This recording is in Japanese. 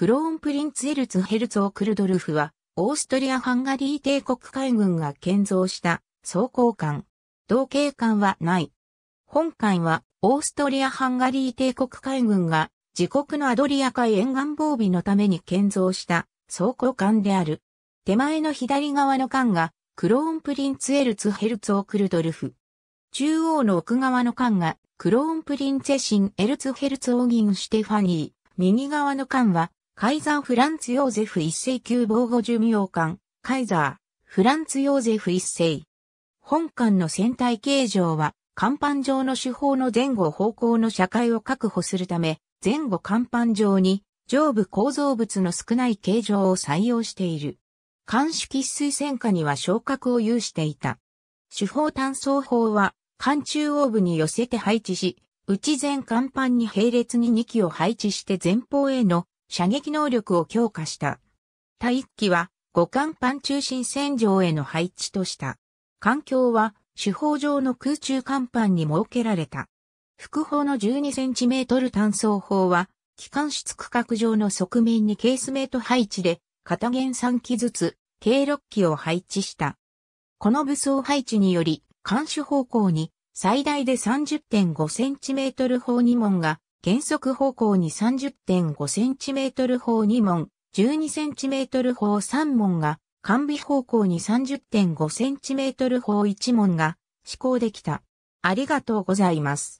クローンプリンツエルツ・ヘルツォー・クルドルフは、オーストリア・ハンガリー帝国海軍が建造した装甲艦。同型艦はない。本艦は、オーストリア・ハンガリー帝国海軍が自国のアドリア海沿岸防備のために建造した装甲艦である。手前の左側の艦がクローンプリンツエルツ・ヘルツォー・クルドルフ。中央の奥側の艦がクローンプリンツェシン・エルツ・ヘルツォーギン・シュテファニー。右側の艦はカイザー・フランツ・ヨーゼフ一世級防護寿命艦、カイザー、フランツ・ヨーゼフ一世。本艦の船体形状は、甲板上の手法の前後方向の車界を確保するため、前後甲板上に上部構造物の少ない形状を採用している。艦主喫水戦下には昇格を有していた。手法単装法は、艦中央部に寄せて配置し、内前甲板に並列に2機を配置して前方への射撃能力を強化した。第一機は、五艦板中心線上への配置とした。環境は、手法上の空中甲板に設けられた。副砲の 12cm 単装砲は、機関室区画上の側面にケースメート配置で、片弦3機ずつ、計6機を配置した。この武装配置により、監視方向に最大で 30.5cm 砲2門が原則方向に 30.5cm 砲2門、12cm 砲3門が、完備方向に 30.5cm 砲1門が、施行できた。ありがとうございます。